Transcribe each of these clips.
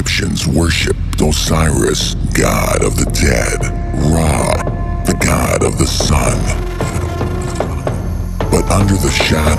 Egyptians worshipped Osiris, god of the dead, Ra, the god of the sun. But under the shadow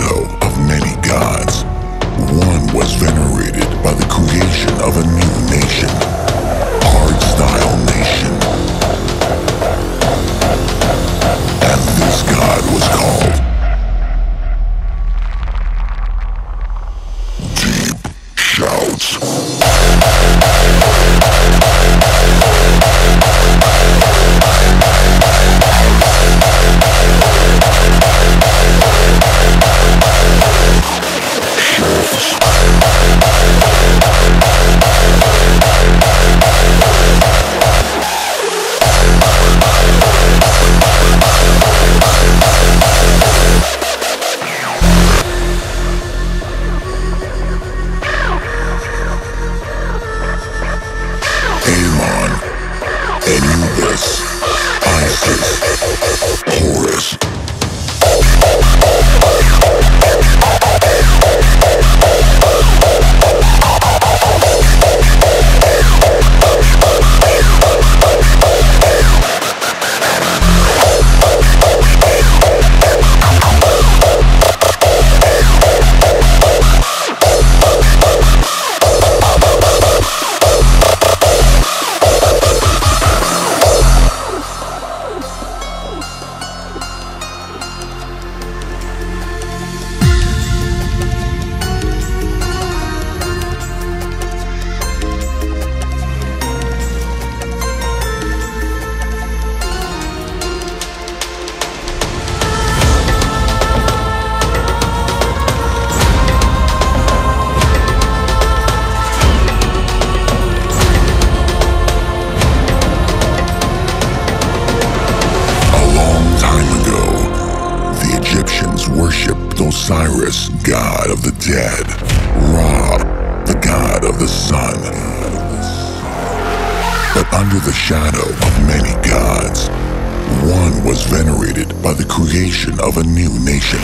God of the dead, Ra, the god of the sun. But under the shadow of many gods, one was venerated by the creation of a new nation,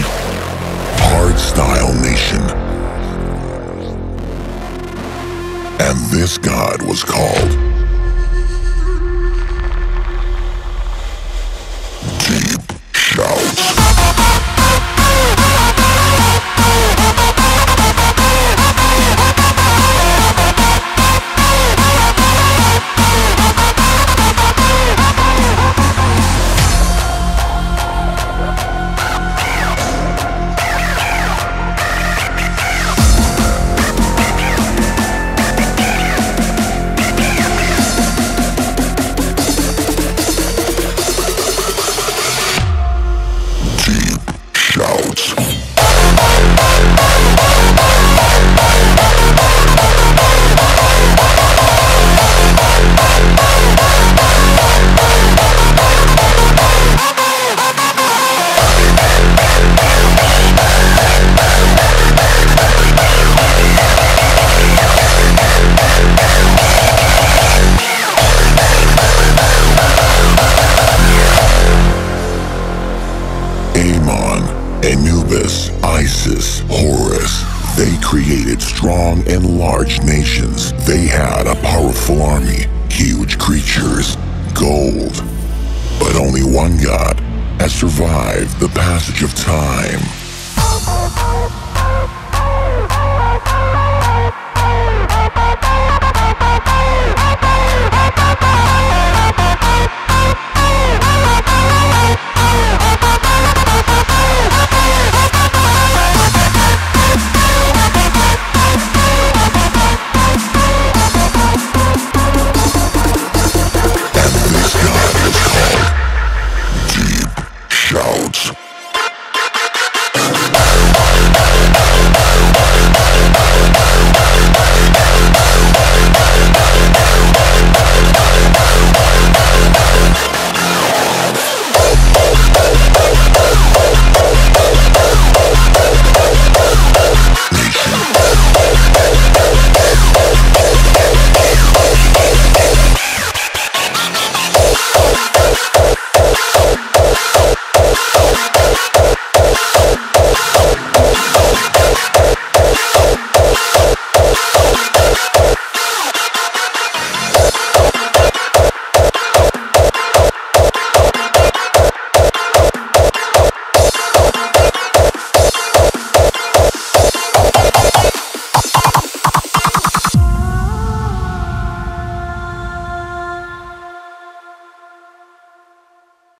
Hardstyle Nation. And this god was called They created strong and large nations. They had a powerful army, huge creatures, gold. But only one god has survived the passage of time.